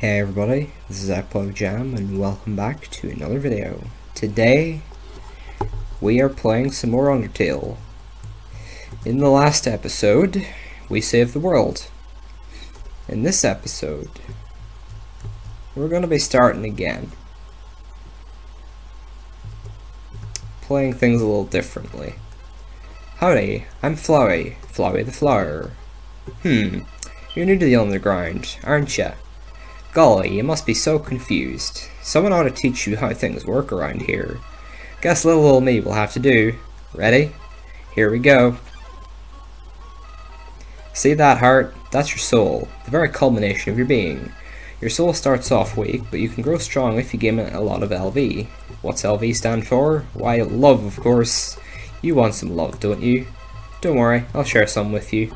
Hey everybody, this is Apple Jam and welcome back to another video. Today, we are playing some more Undertale. In the last episode, we saved the world. In this episode, we're going to be starting again. Playing things a little differently. Howdy, I'm Flowey, Flowey the Flower. Hmm, you're new to the underground, aren't ya? Golly, you must be so confused. Someone ought to teach you how things work around here. Guess little old me will have to do. Ready? Here we go. See that heart? That's your soul, the very culmination of your being. Your soul starts off weak, but you can grow strong if you give it a lot of LV. What's LV stand for? Why, love, of course. You want some love, don't you? Don't worry, I'll share some with you.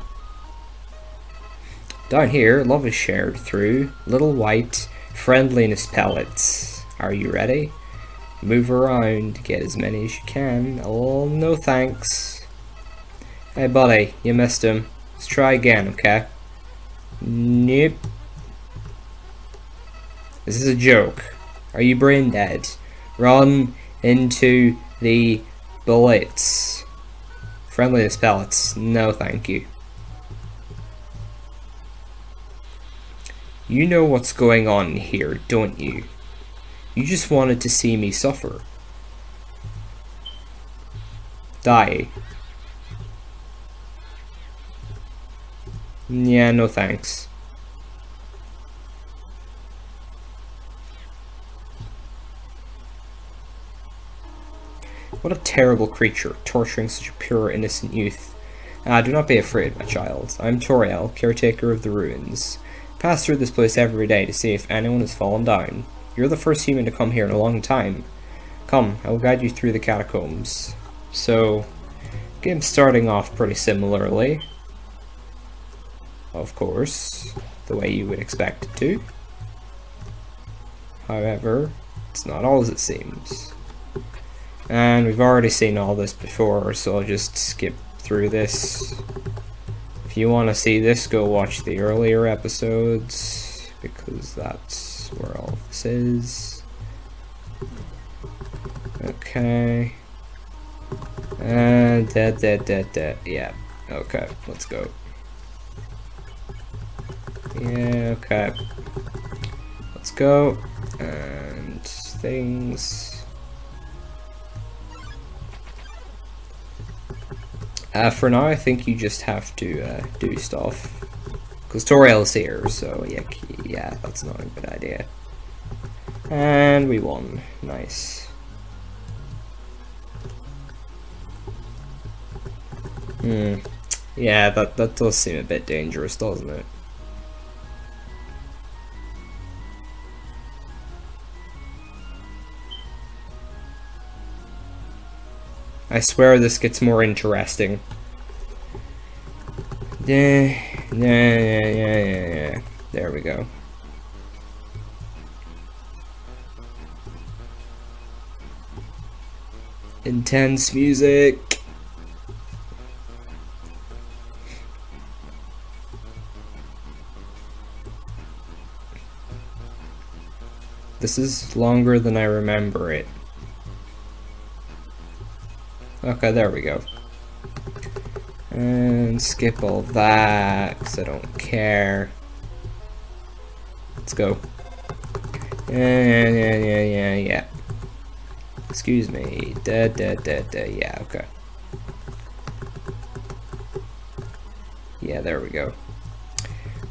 Down here, love is shared through little white friendliness pellets. Are you ready? Move around, get as many as you can. Oh, no thanks. Hey buddy, you missed him. Let's try again, okay? Nope. This is a joke. Are you brain dead? Run into the bullets. Friendliness pellets. No thank you. You know what's going on here, don't you? You just wanted to see me suffer. Die. Yeah, no thanks. What a terrible creature, torturing such a pure, innocent youth. Ah, do not be afraid, my child. I am Toriel, caretaker of the ruins pass through this place every day to see if anyone has fallen down. You're the first human to come here in a long time. Come, I will guide you through the catacombs. So, game starting off pretty similarly. Of course, the way you would expect it to. However, it's not all as it seems. And we've already seen all this before, so I'll just skip through this if you want to see this, go watch the earlier episodes, because that's where all this is. Okay. Uh, and that, that, that, dead. Yeah. Okay, let's go. Yeah, okay. Let's go. And things. Uh, for now, I think you just have to uh, do stuff. Because Toriel's here, so yeah, yeah, that's not a good idea. And we won. Nice. Hmm. Yeah, that, that does seem a bit dangerous, doesn't it? I swear this gets more interesting. Yeah, yeah, yeah, yeah, yeah, yeah. There we go. Intense music. This is longer than I remember it. Okay, there we go. And skip all that, because I don't care. Let's go. Yeah, yeah, yeah, yeah, yeah. Excuse me. Dead, dead, dead, dead. Yeah, okay. Yeah, there we go.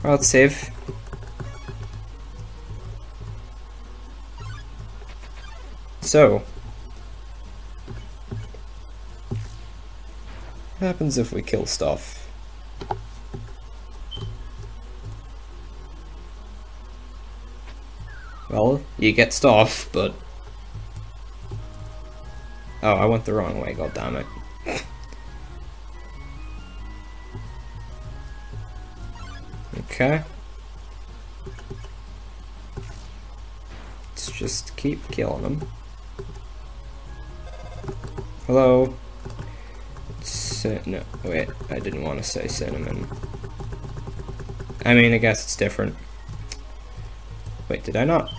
Well, let's save. So, happens if we kill stuff? Well, you get stuff, but... Oh, I went the wrong way, god damn it. okay. Let's just keep killing them. Hello? No, wait, I didn't want to say cinnamon. I mean, I guess it's different. Wait, did I not?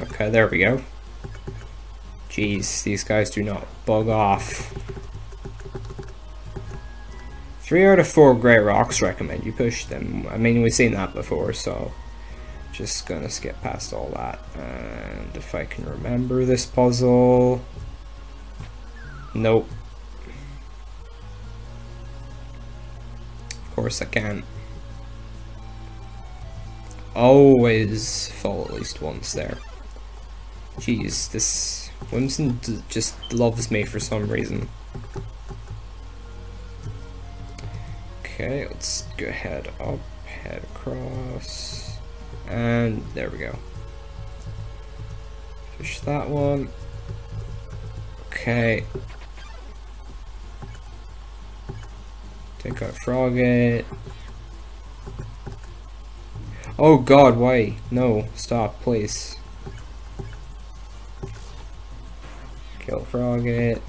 Okay, there we go. Jeez, these guys do not bug off. Three out of four grey rocks recommend you push them. I mean, we've seen that before, so just gonna skip past all that. And if I can remember this puzzle... Nope. Of course I can't. Always fall at least once there. Jeez, this Whimsun just loves me for some reason. Okay, let's go head up, head across, and there we go. Push that one. Okay. Take out it. Oh god, why? No, stop, please. Kill Froggit.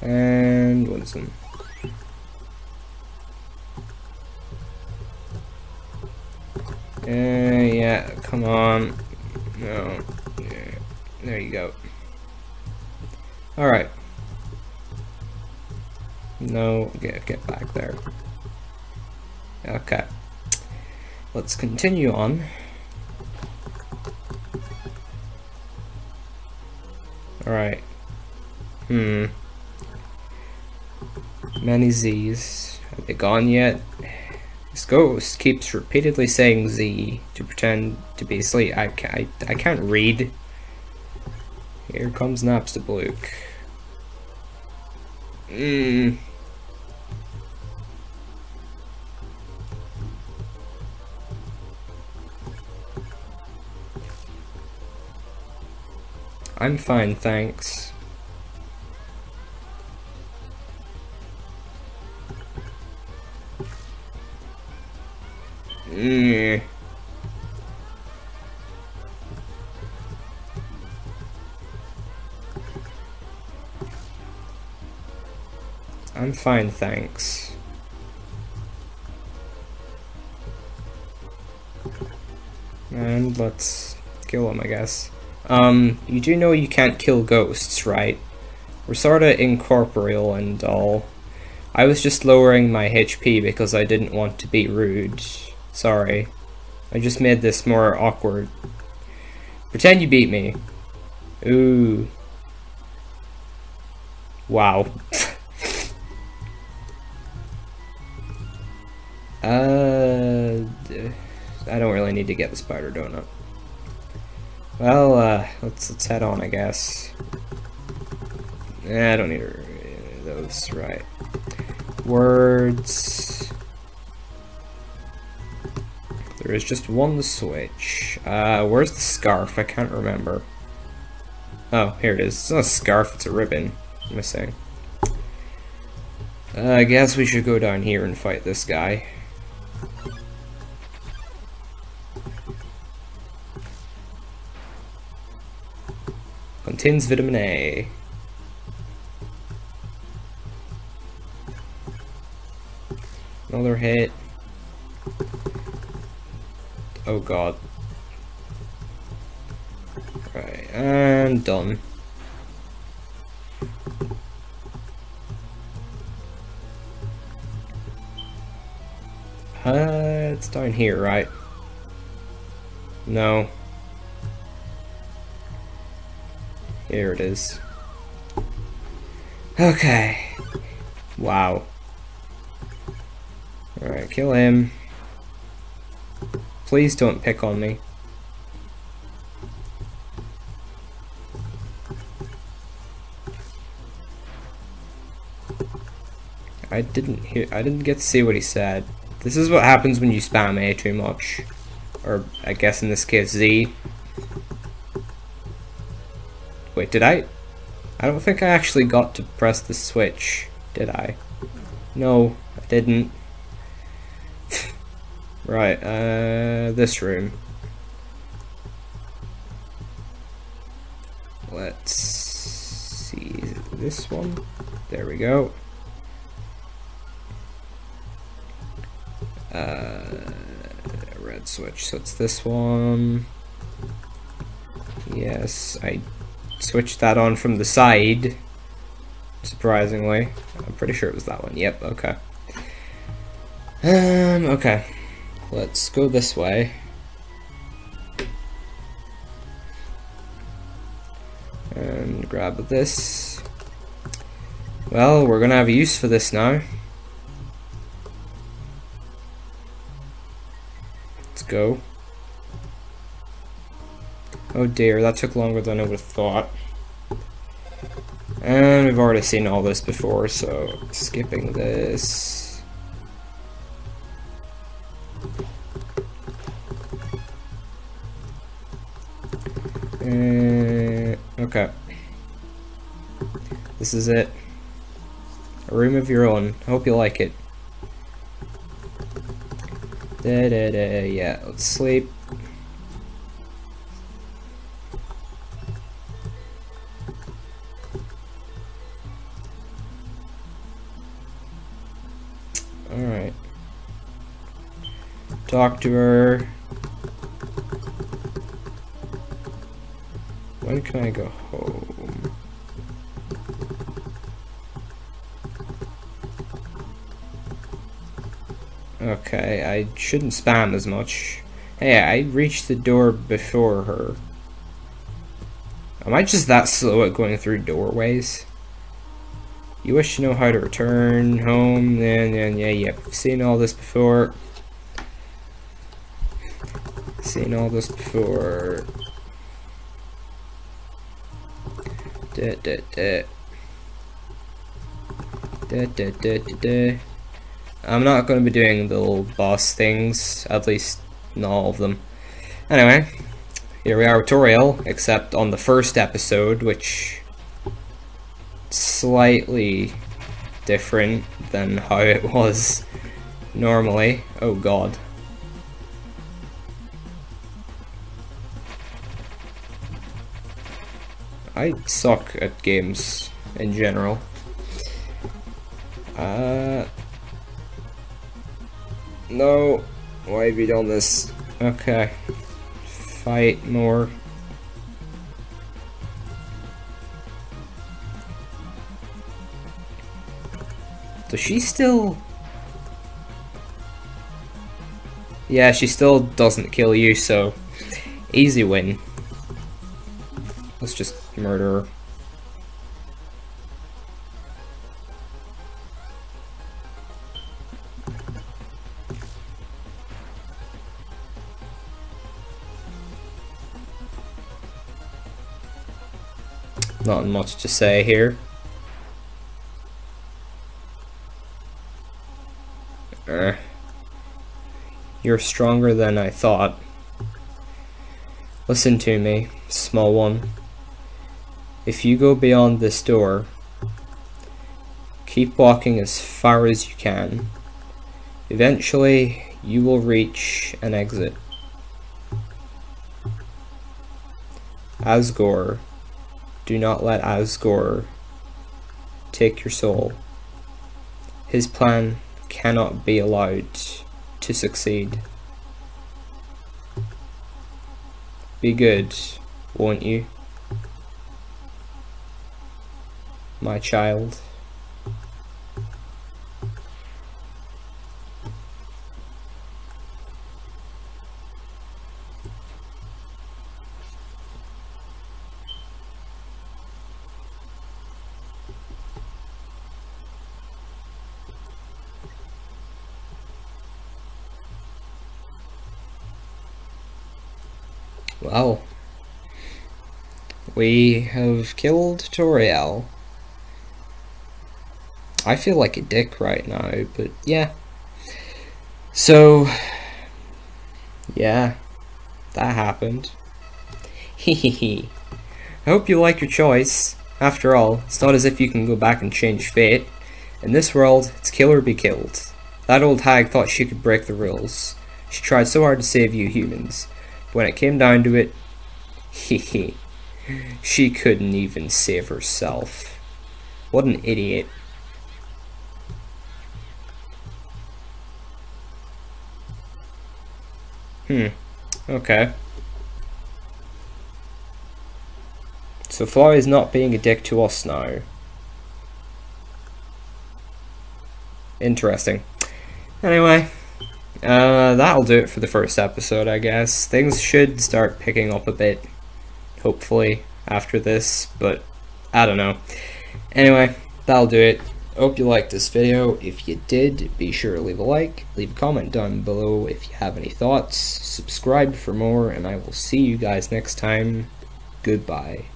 And Whimsun. Uh, yeah, come on. No. Yeah. There you go. Alright. No, get, get back there. Okay. Let's continue on. Alright. Hmm. Many Z's. Have they gone yet? This ghost keeps repeatedly saying Z to pretend to be asleep. I, I, I can't read. Here comes Napstablook. Mmm. I'm fine, thanks. Mm. I'm fine, thanks. And let's kill him, I guess. Um, you do know you can't kill ghosts, right? We're sorta incorporeal and all. I was just lowering my HP because I didn't want to be rude. Sorry. I just made this more awkward. Pretend you beat me. Ooh. Wow. uh, I don't really need to get the spider donut. Well, uh, let's let's head on, I guess. Yeah, I don't need those, right? Words. There is just one switch. Uh, where's the scarf? I can't remember. Oh, here it is. It's not a scarf, it's a ribbon. Missing. Uh, I guess we should go down here and fight this guy. Contains vitamin A. Another hit. Oh god. Right, and done. Uh, it's down here, right? No. Here it is. Okay. Wow. Alright, kill him. Please don't pick on me. I didn't hear I didn't get to see what he said. This is what happens when you spam A too much. Or I guess in this case Z. Wait, did I? I don't think I actually got to press the switch, did I? No, I didn't. right, uh, this room. Let's see, this one? There we go. Uh, red switch. So it's this one. Yes, I switched that on from the side. Surprisingly. I'm pretty sure it was that one. Yep, okay. Um, okay. Let's go this way. And grab this. Well, we're gonna have a use for this now. Go. Oh dear, that took longer than I would have thought. And we've already seen all this before, so skipping this. Uh, okay. This is it. A room of your own. Hope you like it. Da da da, yeah, let's sleep. Alright. Talk to her. When can I go home? Okay, I shouldn't spam as much. Hey, I reached the door before her. Am I just that slow at going through doorways? You wish to know how to return home, and, yeah, yep, yeah, seen all this before. Seen all this before. Da da da. Da da da da da. I'm not going to be doing the little boss things, at least not all of them. Anyway, here we are with Toriel, except on the first episode, which slightly different than how it was normally. Oh god. I suck at games in general. Uh, no, why have you done this? Okay, fight more. Does she still... Yeah, she still doesn't kill you, so... Easy win. Let's just murder her. Not much to say here. Uh, you're stronger than I thought. Listen to me, small one. If you go beyond this door, keep walking as far as you can. Eventually, you will reach an exit. Asgore, do not let Asgore take your soul. His plan cannot be allowed to succeed. Be good, won't you? My child. Well, we have killed Toriel. I feel like a dick right now, but yeah. So, yeah, that happened. Hehehe. I hope you like your choice. After all, it's not as if you can go back and change fate. In this world, it's kill or be killed. That old hag thought she could break the rules. She tried so hard to save you humans. When it came down to it, hehe, she couldn't even save herself. What an idiot. Hmm. Okay. So Flowey is not being a dick to us now. Interesting. Anyway, uh, that'll do it for the first episode, I guess. Things should start picking up a bit, hopefully, after this, but I don't know. Anyway, that'll do it. Hope you liked this video. If you did, be sure to leave a like, leave a comment down below if you have any thoughts, subscribe for more, and I will see you guys next time. Goodbye.